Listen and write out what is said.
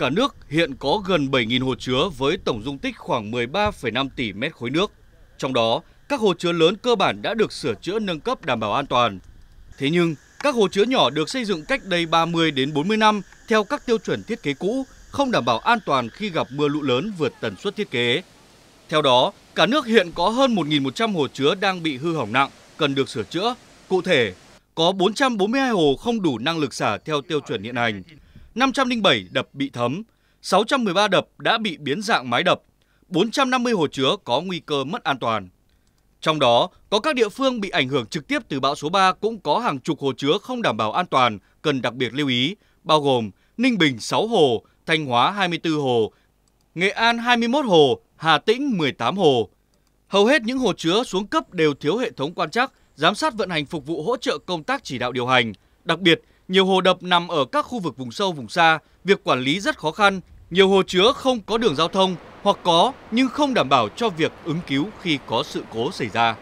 cả nước hiện có gần 7.000 hồ chứa với tổng dung tích khoảng 13,5 tỷ mét khối nước. Trong đó, các hồ chứa lớn cơ bản đã được sửa chữa nâng cấp đảm bảo an toàn. Thế nhưng, các hồ chứa nhỏ được xây dựng cách đây 30 đến 40 năm theo các tiêu chuẩn thiết kế cũ, không đảm bảo an toàn khi gặp mưa lũ lớn vượt tần suất thiết kế. Theo đó, cả nước hiện có hơn 1.100 hồ chứa đang bị hư hỏng nặng, cần được sửa chữa. Cụ thể, có 442 hồ không đủ năng lực xả theo tiêu chuẩn hiện hành, 507 đập bị thấm, 613 đập đã bị biến dạng mái đập, 450 hồ chứa có nguy cơ mất an toàn. Trong đó, có các địa phương bị ảnh hưởng trực tiếp từ bão số 3 cũng có hàng chục hồ chứa không đảm bảo an toàn, cần đặc biệt lưu ý, bao gồm Ninh Bình 6 hồ, Thanh Hóa 24 hồ, Nghệ An 21 hồ, Hà Tĩnh 18 hồ. Hầu hết những hồ chứa xuống cấp đều thiếu hệ thống quan trắc, giám sát vận hành phục vụ hỗ trợ công tác chỉ đạo điều hành. Đặc biệt, nhiều hồ đập nằm ở các khu vực vùng sâu vùng xa, việc quản lý rất khó khăn. Nhiều hồ chứa không có đường giao thông hoặc có nhưng không đảm bảo cho việc ứng cứu khi có sự cố xảy ra.